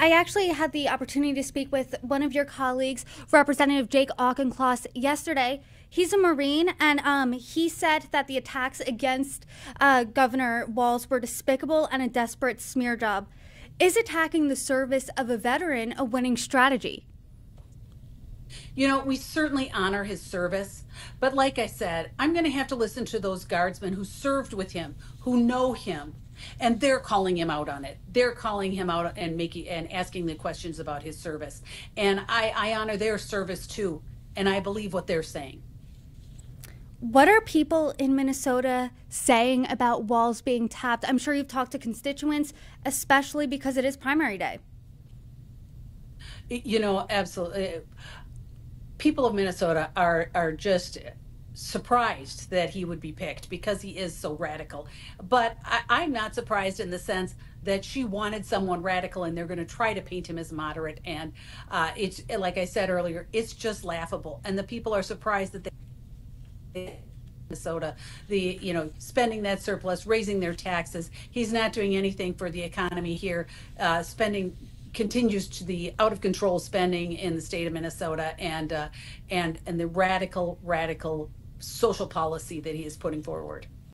I actually had the opportunity to speak with one of your colleagues, Representative Jake Auchincloss, yesterday. He's a Marine, and um, he said that the attacks against uh, Governor Walz were despicable and a desperate smear job. Is attacking the service of a veteran a winning strategy? You know, we certainly honor his service, but like I said, I'm going to have to listen to those guardsmen who served with him, who know him, and they're calling him out on it. They're calling him out and making and asking the questions about his service. And I, I honor their service too, and I believe what they're saying. What are people in Minnesota saying about Walz being tapped? I'm sure you've talked to constituents, especially because it is primary day. You know, absolutely. People of Minnesota are are just surprised that he would be picked because he is so radical. But I, am not surprised in the sense that she wanted someone radical and they're going to try to paint him as moderate. And uh, it's like I said earlier, it's just laughable. And the people are surprised that they Minnesota, the you know spending that surplus, raising their taxes. He's not doing anything for the economy here. Uh, spending continues to the out of control spending in the state of Minnesota, and uh, and and the radical radical social policy that he is putting forward.